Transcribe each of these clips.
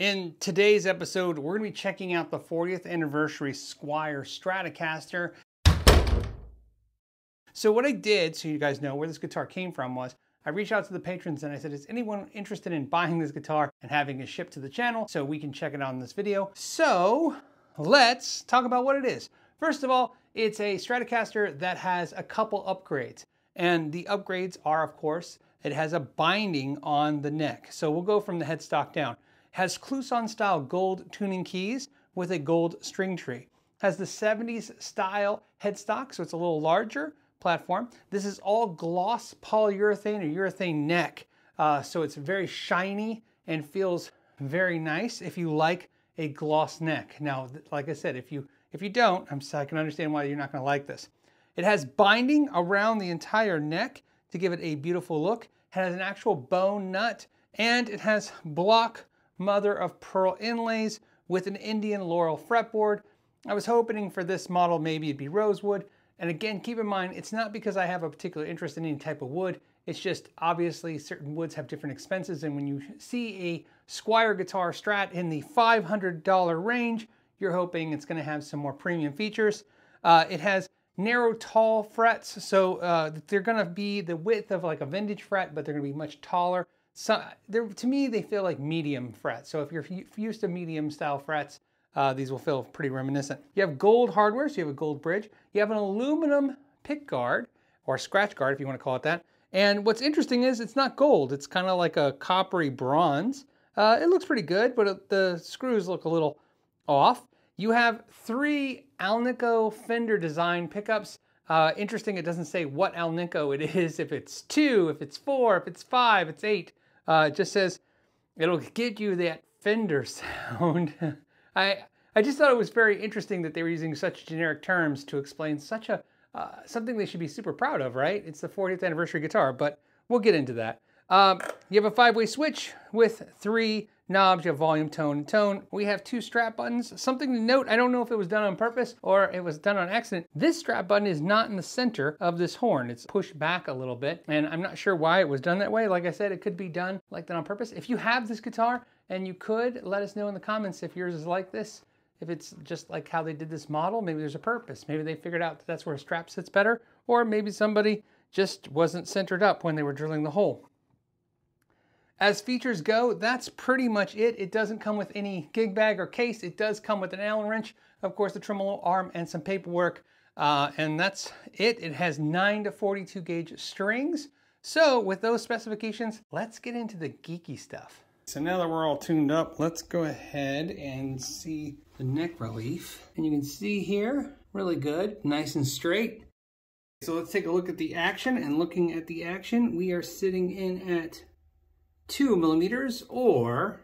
In today's episode, we're going to be checking out the 40th anniversary Squier Stratocaster. So what I did, so you guys know where this guitar came from, was I reached out to the patrons and I said, is anyone interested in buying this guitar and having it shipped to the channel so we can check it out in this video? So let's talk about what it is. First of all, it's a Stratocaster that has a couple upgrades. And the upgrades are, of course, it has a binding on the neck. So we'll go from the headstock down. Has Kluson style gold tuning keys with a gold string tree. Has the 70s style headstock, so it's a little larger platform. This is all gloss polyurethane or urethane neck. Uh, so it's very shiny and feels very nice if you like a gloss neck. Now, like I said, if you if you don't, I'm, I can understand why you're not gonna like this. It has binding around the entire neck to give it a beautiful look. It has an actual bone nut and it has block mother of pearl inlays with an Indian laurel fretboard. I was hoping for this model maybe it'd be rosewood. And again, keep in mind, it's not because I have a particular interest in any type of wood. It's just obviously certain woods have different expenses. And when you see a Squier guitar Strat in the $500 range, you're hoping it's gonna have some more premium features. Uh, it has narrow, tall frets. So uh, they're gonna be the width of like a vintage fret, but they're gonna be much taller. So to me, they feel like medium frets. So if you're used to medium style frets, uh, these will feel pretty reminiscent. You have gold hardware, so you have a gold bridge. You have an aluminum pick guard, or scratch guard if you want to call it that. And what's interesting is it's not gold. It's kind of like a coppery bronze. Uh, it looks pretty good, but it, the screws look a little off. You have three Alnico Fender design pickups. Uh, interesting, it doesn't say what Alnico it is, if it's two, if it's four, if it's five, it's eight. Uh, it just says it'll get you that Fender sound. I, I just thought it was very interesting that they were using such generic terms to explain such a uh, something they should be super proud of, right? It's the 40th anniversary guitar, but we'll get into that. Um, you have a five-way switch with three knobs. You have volume, tone, and tone. We have two strap buttons. Something to note, I don't know if it was done on purpose or it was done on accident. This strap button is not in the center of this horn. It's pushed back a little bit, and I'm not sure why it was done that way. Like I said, it could be done like that on purpose. If you have this guitar and you could, let us know in the comments if yours is like this. If it's just like how they did this model, maybe there's a purpose. Maybe they figured out that that's where a strap sits better, or maybe somebody just wasn't centered up when they were drilling the hole. As features go, that's pretty much it. It doesn't come with any gig bag or case. It does come with an Allen wrench, of course, the tremolo arm, and some paperwork. Uh, and that's it. It has 9 to 42 gauge strings. So with those specifications, let's get into the geeky stuff. So now that we're all tuned up, let's go ahead and see the neck relief. And you can see here, really good, nice and straight. So let's take a look at the action. And looking at the action, we are sitting in at two millimeters or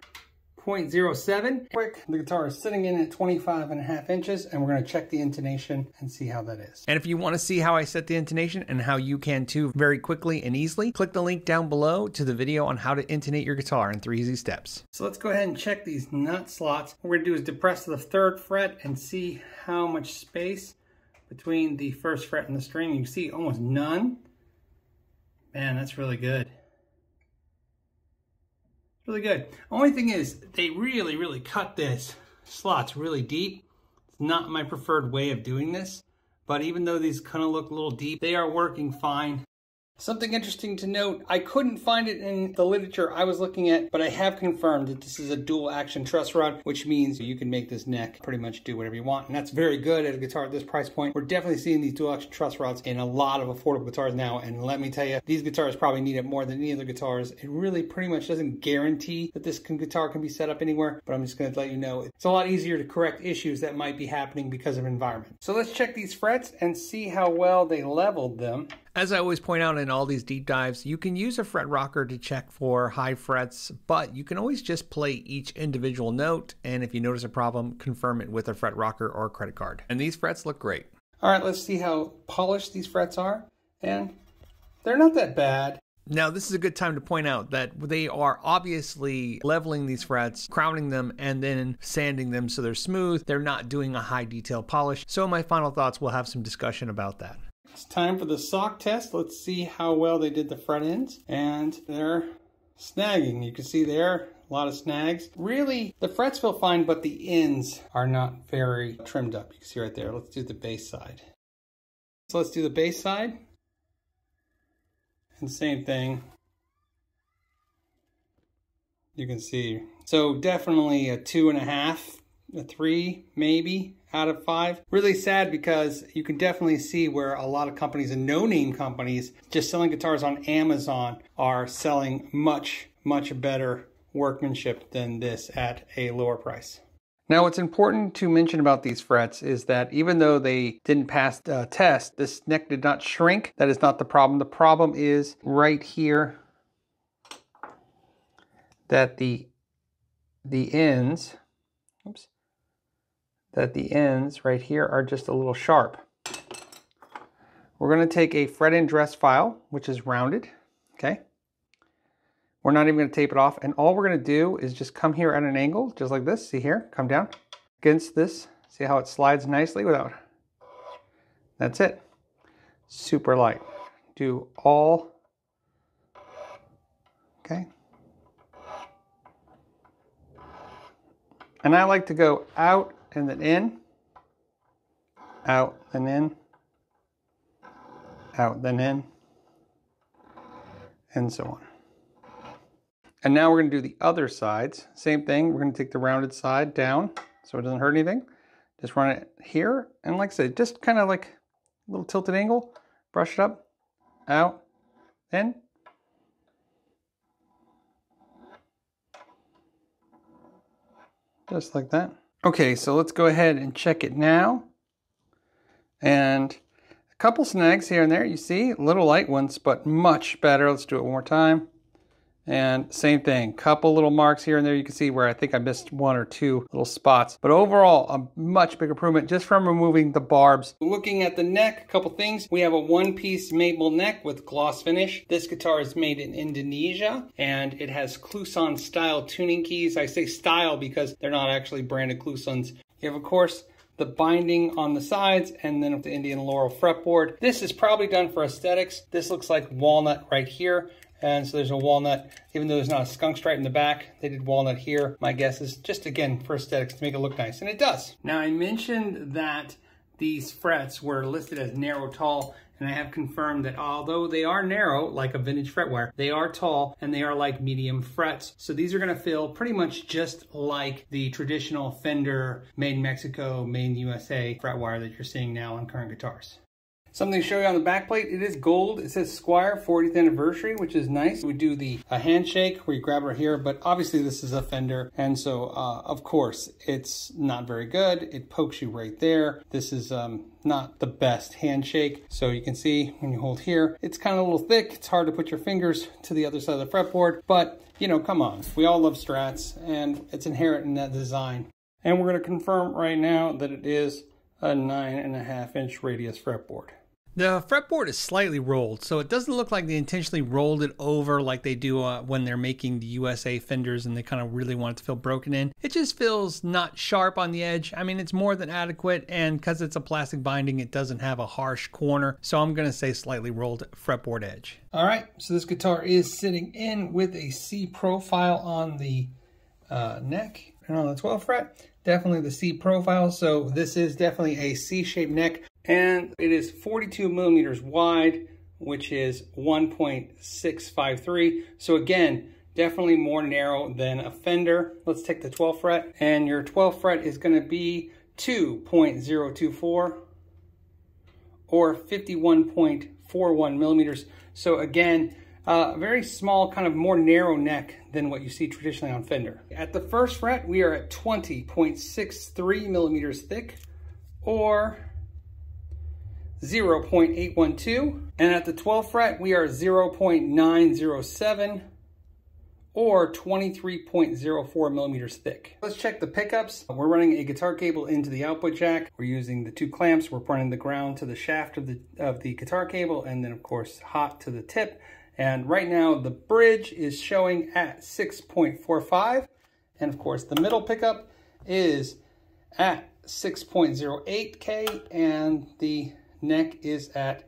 0.07. Quick, the guitar is sitting in at 25 and a half inches and we're gonna check the intonation and see how that is. And if you wanna see how I set the intonation and how you can too very quickly and easily, click the link down below to the video on how to intonate your guitar in three easy steps. So let's go ahead and check these nut slots. What we're gonna do is depress the third fret and see how much space between the first fret and the string. You see almost none. Man, that's really good really good. Only thing is, they really, really cut this slots really deep. It's not my preferred way of doing this, but even though these kind of look a little deep, they are working fine. Something interesting to note, I couldn't find it in the literature I was looking at, but I have confirmed that this is a dual action truss rod, which means you can make this neck pretty much do whatever you want. And that's very good at a guitar at this price point. We're definitely seeing these dual action truss rods in a lot of affordable guitars now. And let me tell you, these guitars probably need it more than any other guitars. It really pretty much doesn't guarantee that this can, guitar can be set up anywhere, but I'm just gonna let you know, it's a lot easier to correct issues that might be happening because of environment. So let's check these frets and see how well they leveled them. As I always point out in all these deep dives, you can use a fret rocker to check for high frets, but you can always just play each individual note, and if you notice a problem, confirm it with a fret rocker or a credit card. And these frets look great. All right, let's see how polished these frets are, and they're not that bad. Now, this is a good time to point out that they are obviously leveling these frets, crowning them, and then sanding them so they're smooth. They're not doing a high detail polish. So my final thoughts, we'll have some discussion about that. It's time for the sock test. Let's see how well they did the front ends. And they're snagging. You can see there, a lot of snags. Really, the frets feel fine, but the ends are not very trimmed up. You can see right there. Let's do the bass side. So let's do the bass side. And same thing. You can see. So definitely a two and a half, a three maybe out of five. Really sad because you can definitely see where a lot of companies and no-name companies just selling guitars on Amazon are selling much, much better workmanship than this at a lower price. Now, what's important to mention about these frets is that even though they didn't pass the test, this neck did not shrink. That is not the problem. The problem is right here that the the ends, oops, that the ends right here are just a little sharp. We're going to take a fret and dress file, which is rounded, okay? We're not even going to tape it off. And all we're going to do is just come here at an angle, just like this. See here? Come down against this. See how it slides nicely without... That's it. Super light. Do all... Okay. And I like to go out and then in, out and in, out then in, and so on. And now we're going to do the other sides. Same thing, we're going to take the rounded side down so it doesn't hurt anything. Just run it here, and like I said, just kind of like a little tilted angle, brush it up, out, in. Just like that. Okay, so let's go ahead and check it now. And a couple snags here and there, you see, little light ones, but much better. Let's do it one more time. And same thing, couple little marks here and there. You can see where I think I missed one or two little spots. But overall, a much bigger improvement just from removing the barbs. Looking at the neck, a couple things. We have a one-piece maple neck with gloss finish. This guitar is made in Indonesia and it has Kluson-style tuning keys. I say style because they're not actually branded Klusons. You have, of course, the binding on the sides, and then the Indian Laurel fretboard. This is probably done for aesthetics. This looks like walnut right here. And so there's a walnut, even though there's not a skunk stripe in the back, they did walnut here. My guess is just, again, for aesthetics to make it look nice, and it does. Now, I mentioned that these frets were listed as narrow tall, and I have confirmed that although they are narrow, like a vintage fret wire, they are tall and they are like medium frets. So these are gonna feel pretty much just like the traditional Fender made in Mexico, made in USA fret wire that you're seeing now on current guitars. Something to show you on the back plate, it is gold. It says Squier 40th anniversary, which is nice. We do the a handshake where you grab her here, but obviously this is a Fender. And so, uh, of course, it's not very good. It pokes you right there. This is um, not the best handshake. So you can see when you hold here, it's kind of a little thick. It's hard to put your fingers to the other side of the fretboard, but you know, come on. We all love strats and it's inherent in that design. And we're gonna confirm right now that it is a nine and a half inch radius fretboard. The fretboard is slightly rolled, so it doesn't look like they intentionally rolled it over like they do uh, when they're making the USA fenders and they kind of really want it to feel broken in. It just feels not sharp on the edge. I mean, it's more than adequate, and because it's a plastic binding, it doesn't have a harsh corner, so I'm going to say slightly rolled fretboard edge. All right, so this guitar is sitting in with a C profile on the uh, neck and on the 12th fret definitely the C profile. So this is definitely a C-shaped neck and it is 42 millimeters wide, which is 1.653. So again, definitely more narrow than a Fender. Let's take the 12th fret and your 12th fret is gonna be 2.024 or 51.41 millimeters. So again, a uh, very small, kind of more narrow neck than what you see traditionally on Fender. At the first fret, we are at 20.63 millimeters thick, or 0.812. And at the 12th fret, we are 0.907 or 23.04 millimeters thick. Let's check the pickups. We're running a guitar cable into the output jack. We're using the two clamps. We're running the ground to the shaft of the, of the guitar cable and then of course hot to the tip. And right now the bridge is showing at 6.45. And of course the middle pickup is at 6.08K and the neck is at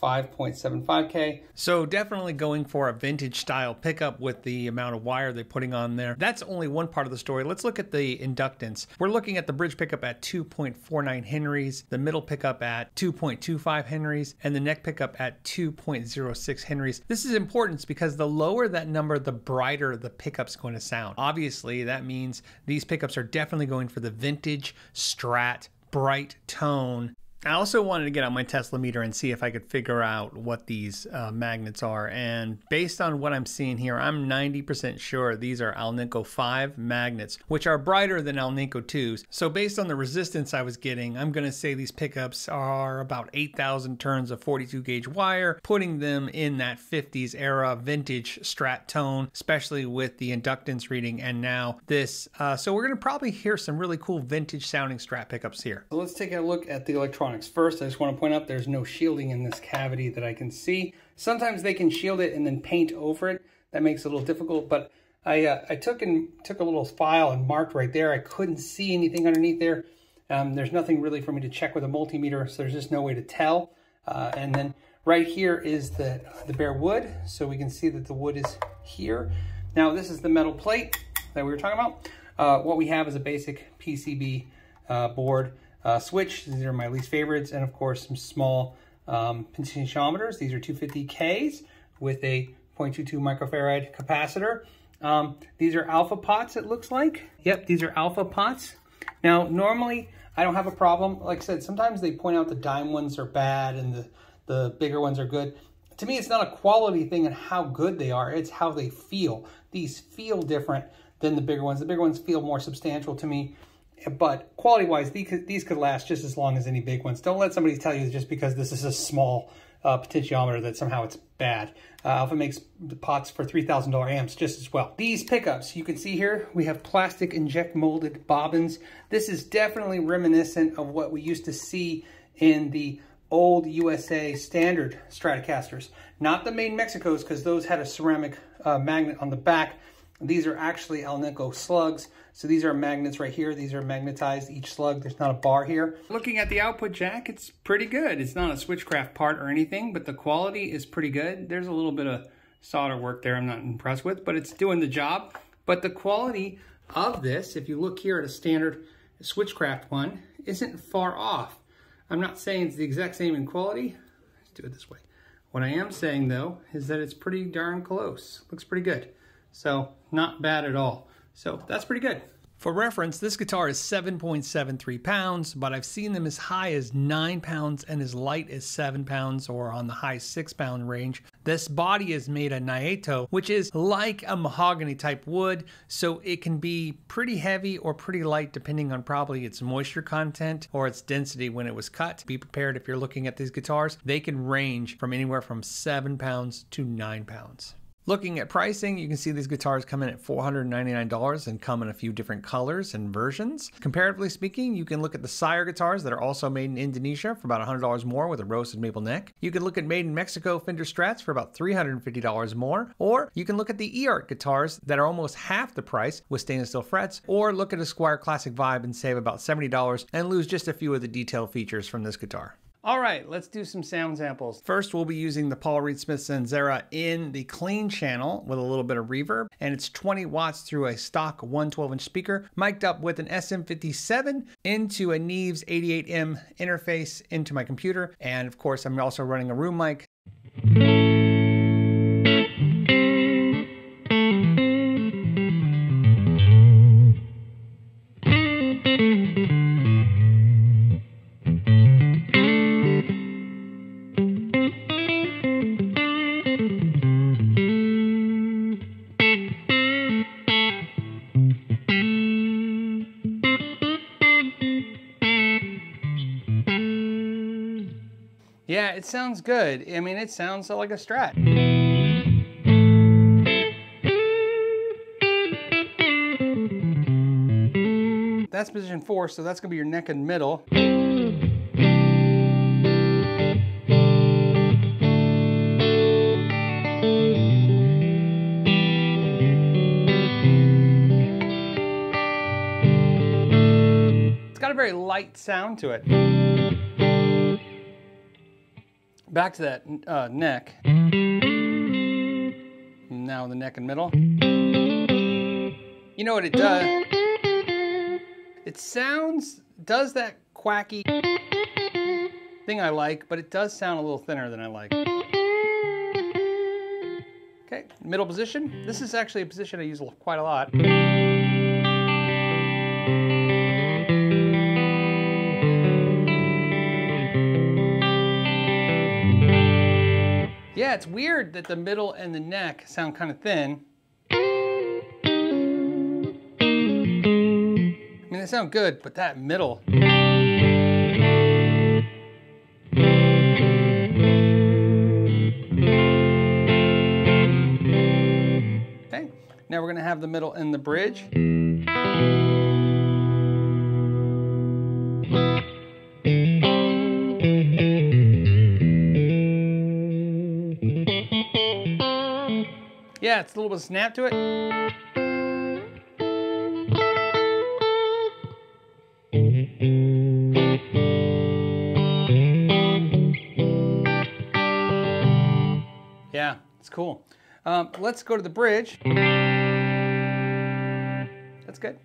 5.75K. So definitely going for a vintage style pickup with the amount of wire they're putting on there. That's only one part of the story. Let's look at the inductance. We're looking at the bridge pickup at 2.49 Henrys, the middle pickup at 2.25 Henrys, and the neck pickup at 2.06 Henrys. This is important because the lower that number, the brighter the pickup's going to sound. Obviously, that means these pickups are definitely going for the vintage Strat bright tone I also wanted to get out my Tesla meter and see if I could figure out what these uh, magnets are. And based on what I'm seeing here, I'm 90% sure these are Alnico 5 magnets, which are brighter than Alnico 2s. So based on the resistance I was getting, I'm going to say these pickups are about 8,000 turns of 42 gauge wire, putting them in that 50s era vintage strat tone, especially with the inductance reading and now this. Uh, so we're going to probably hear some really cool vintage sounding strat pickups here. So let's take a look at the electronics electronics. First, I just want to point out there's no shielding in this cavity that I can see. Sometimes they can shield it and then paint over it. That makes it a little difficult, but I, uh, I took and took a little file and marked right there. I couldn't see anything underneath there. Um, there's nothing really for me to check with a multimeter, so there's just no way to tell. Uh, and then right here is the, the bare wood, so we can see that the wood is here. Now this is the metal plate that we were talking about. Uh, what we have is a basic PCB uh, board uh, switch. These are my least favorites. And of course, some small um, potentiometers. These are 250Ks with a 0.22 microfarad capacitor. Um, these are alpha pots, it looks like. Yep, these are alpha pots. Now, normally, I don't have a problem. Like I said, sometimes they point out the dime ones are bad and the, the bigger ones are good. To me, it's not a quality thing and how good they are. It's how they feel. These feel different than the bigger ones. The bigger ones feel more substantial to me but quality-wise, these could last just as long as any big ones. Don't let somebody tell you just because this is a small uh, potentiometer that somehow it's bad. Uh, Alpha makes pots for $3,000 amps just as well. These pickups, you can see here, we have plastic inject molded bobbins. This is definitely reminiscent of what we used to see in the old USA standard Stratocasters. Not the main Mexicos, because those had a ceramic uh, magnet on the back. These are actually Alnico slugs. So these are magnets right here. These are magnetized, each slug. There's not a bar here. Looking at the output jack, it's pretty good. It's not a Switchcraft part or anything, but the quality is pretty good. There's a little bit of solder work there I'm not impressed with, but it's doing the job. But the quality of this, if you look here at a standard Switchcraft one, isn't far off. I'm not saying it's the exact same in quality. Let's do it this way. What I am saying though, is that it's pretty darn close. Looks pretty good. So not bad at all. So that's pretty good. For reference, this guitar is 7.73 pounds, but I've seen them as high as 9 pounds and as light as 7 pounds or on the high 6 pound range. This body is made of Nato, which is like a mahogany type wood, so it can be pretty heavy or pretty light depending on probably its moisture content or its density when it was cut. Be prepared if you're looking at these guitars. They can range from anywhere from 7 pounds to 9 pounds. Looking at pricing, you can see these guitars come in at $499 and come in a few different colors and versions. Comparatively speaking, you can look at the Sire guitars that are also made in Indonesia for about $100 more with a roasted maple neck. You can look at made in Mexico Fender Strats for about $350 more, or you can look at the eArt guitars that are almost half the price with stainless steel frets, or look at a Squier Classic Vibe and save about $70 and lose just a few of the detail features from this guitar. All right, let's do some sound samples. First, we'll be using the Paul Reed Smith Sonzera in the clean channel with a little bit of reverb, and it's 20 watts through a stock 112 inch speaker, mic'd up with an SM57 into a Neves 88M interface into my computer, and of course, I'm also running a room mic. It sounds good. I mean, it sounds like a Strat. That's position four, so that's gonna be your neck and middle. It's got a very light sound to it. Back to that uh, neck. Now the neck and middle. You know what it does? It sounds, does that quacky thing I like, but it does sound a little thinner than I like. Okay, middle position. This is actually a position I use quite a lot. Yeah, it's weird that the middle and the neck sound kind of thin. I mean, they sound good, but that middle. Okay, now we're gonna have the middle in the bridge. It's a little bit of snap to it. Yeah, it's cool. Um, let's go to the bridge. That's good.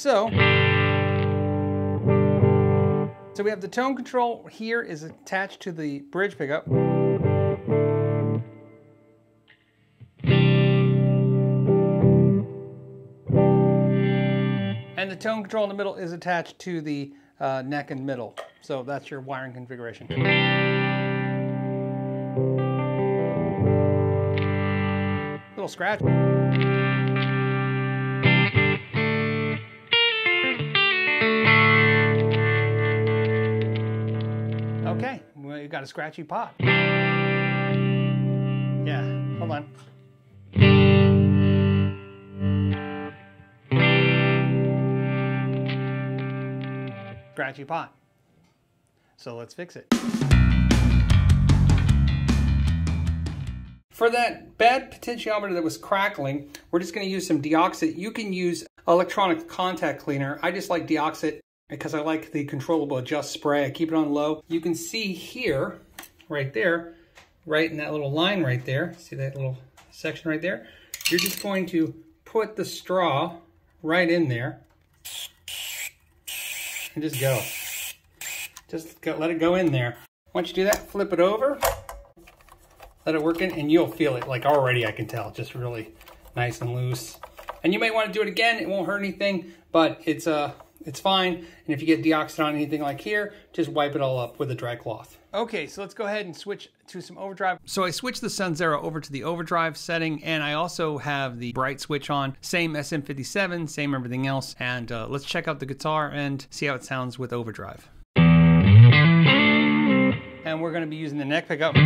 So so we have the tone control here is attached to the bridge pickup. And the tone control in the middle is attached to the uh, neck and middle. So that's your wiring configuration. Little scratch. You got a scratchy pot. Yeah, hold on. Scratchy pot. So let's fix it. For that bad potentiometer that was crackling, we're just going to use some Deoxit. You can use electronic contact cleaner. I just like Deoxit because I like the controllable adjust spray. I keep it on low. You can see here, right there, right in that little line right there, see that little section right there? You're just going to put the straw right in there and just go. Just go, let it go in there. Once you do that, flip it over, let it work in, and you'll feel it. Like already I can tell, just really nice and loose. And you may want to do it again. It won't hurt anything, but it's uh, it's fine. And if you get Deoxit on anything like here, just wipe it all up with a dry cloth. Okay, so let's go ahead and switch to some overdrive. So I switched the Sonzera over to the overdrive setting, and I also have the bright switch on. Same SM57, same everything else. And uh, let's check out the guitar and see how it sounds with overdrive. And we're gonna be using the neck pickup.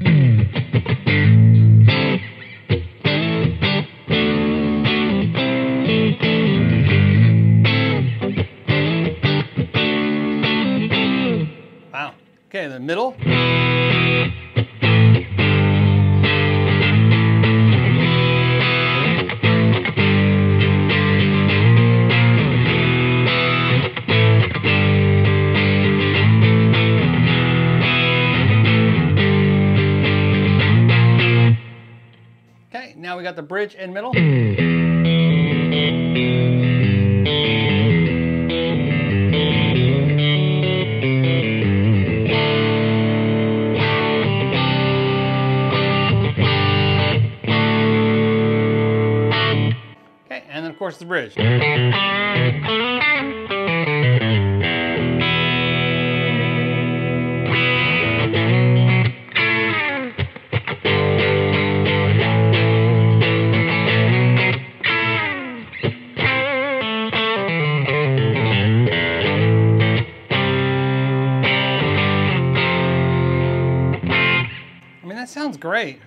Is got the bridge and middle. Okay, and then of course the bridge. Great.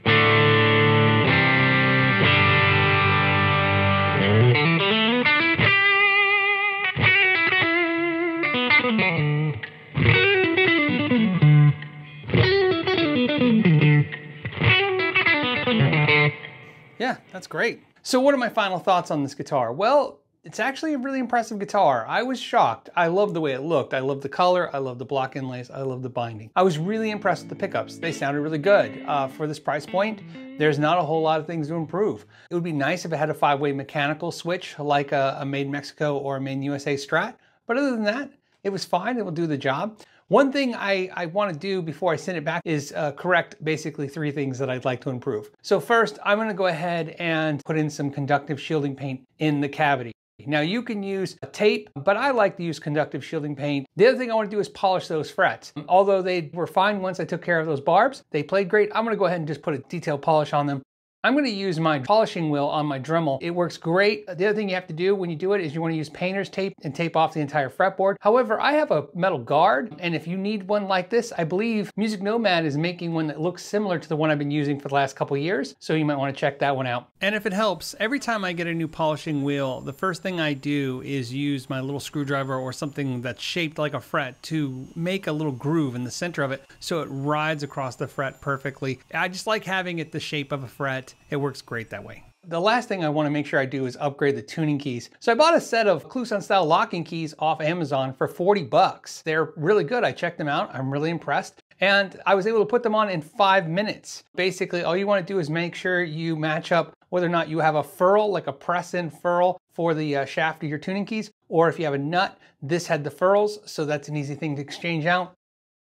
Yeah, that's great. So what are my final thoughts on this guitar? Well, it's actually a really impressive guitar. I was shocked. I love the way it looked. I love the color. I love the block inlays. I love the binding. I was really impressed with the pickups. They sounded really good. Uh, for this price point, there's not a whole lot of things to improve. It would be nice if it had a five-way mechanical switch like a, a Made in Mexico or a Made in USA Strat. But other than that, it was fine. It will do the job. One thing I, I want to do before I send it back is uh, correct basically three things that I'd like to improve. So first, I'm going to go ahead and put in some conductive shielding paint in the cavity. Now you can use a tape, but I like to use conductive shielding paint. The other thing I want to do is polish those frets. Mm. Although they were fine once I took care of those barbs, they played great. I'm going to go ahead and just put a detailed polish on them. I'm going to use my polishing wheel on my Dremel. It works great. The other thing you have to do when you do it is you want to use painter's tape and tape off the entire fretboard. However, I have a metal guard, and if you need one like this, I believe Music Nomad is making one that looks similar to the one I've been using for the last couple years, so you might want to check that one out. And if it helps, every time I get a new polishing wheel, the first thing I do is use my little screwdriver or something that's shaped like a fret to make a little groove in the center of it so it rides across the fret perfectly. I just like having it the shape of a fret it works great that way. The last thing I want to make sure I do is upgrade the tuning keys. So I bought a set of Kluson style locking keys off Amazon for 40 bucks. They're really good. I checked them out. I'm really impressed. And I was able to put them on in five minutes. Basically, all you want to do is make sure you match up whether or not you have a ferrule, like a press-in ferrule for the uh, shaft of your tuning keys, or if you have a nut, this had the ferrules, so that's an easy thing to exchange out.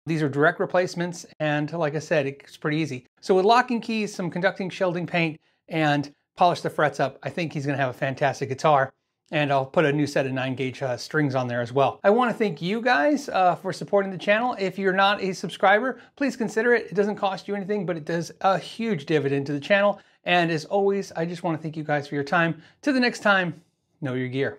These are direct replacements, and like I said, it's pretty easy. So with locking keys, some conducting shielding paint, and polish the frets up, I think he's gonna have a fantastic guitar. And I'll put a new set of 9 gauge uh, strings on there as well. I wanna thank you guys uh, for supporting the channel. If you're not a subscriber, please consider it. It doesn't cost you anything, but it does a huge dividend to the channel. And as always, I just wanna thank you guys for your time. To the next time, know your gear.